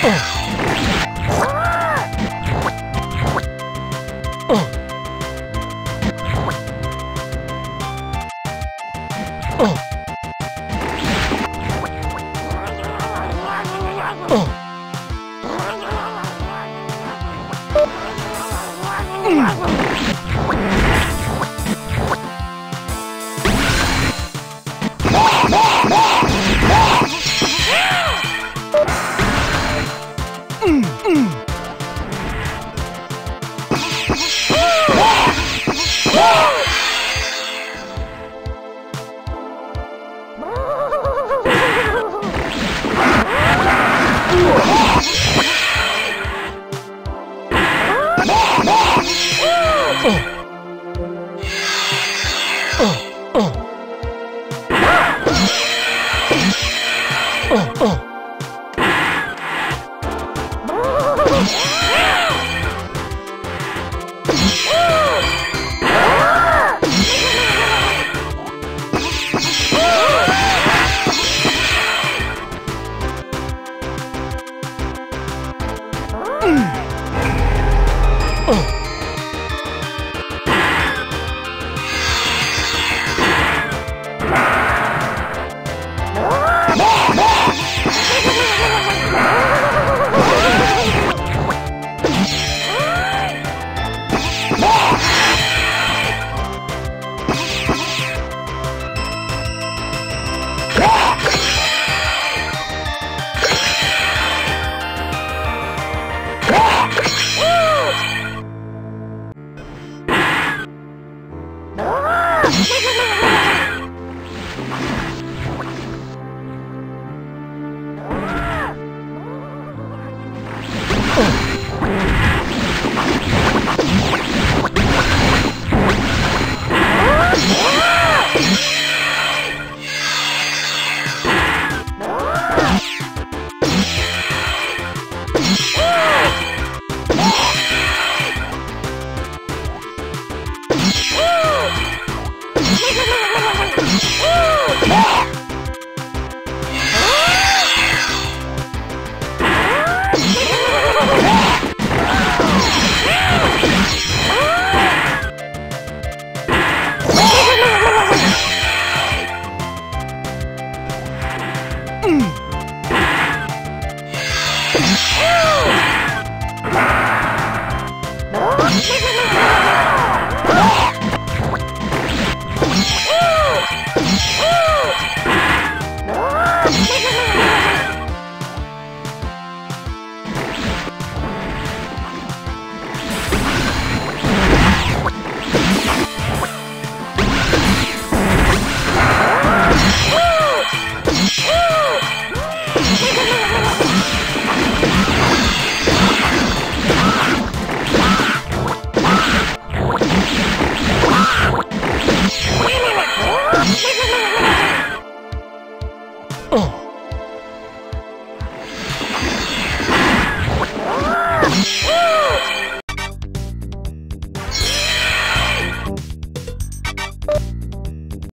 Oh! Oh! oh, oh. Woo! Woo!